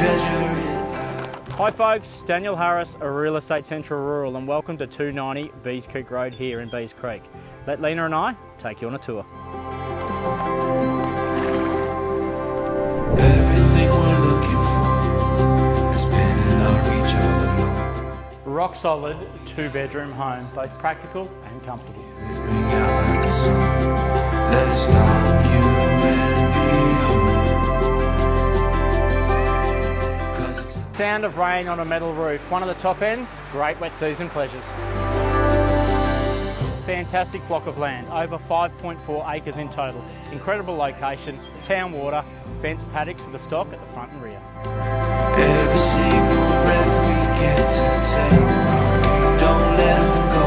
Hi folks, Daniel Harris of Real Estate Central Rural and welcome to 290 Bees Creek Road here in Bees Creek. Let Lena and I take you on a tour. Everything we're looking for has been in our reach all along. Rock solid two bedroom home, both practical and comfortable. Sound of rain on a metal roof, one of the top ends, great wet season pleasures. Fantastic block of land, over 5.4 acres in total. Incredible location, town water, fenced paddocks with a stock at the front and rear. every single breath we get to take. Don't let go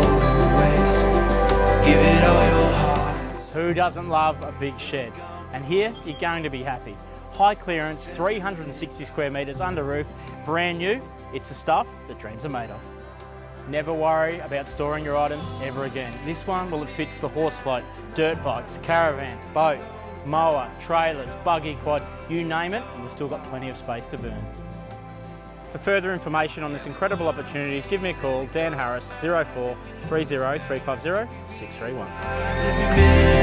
waste. Give it all your heart. Who doesn't love a big shed? And here you're going to be happy. High clearance, 360 square metres under roof, brand new. It's the stuff that dreams are made of. Never worry about storing your items ever again. This one, well, it fits the horse float, dirt bikes, caravans, boat, mower, trailers, buggy quad, you name it, and we've still got plenty of space to burn. For further information on this incredible opportunity, give me a call, Dan Harris, 04 30 350 631.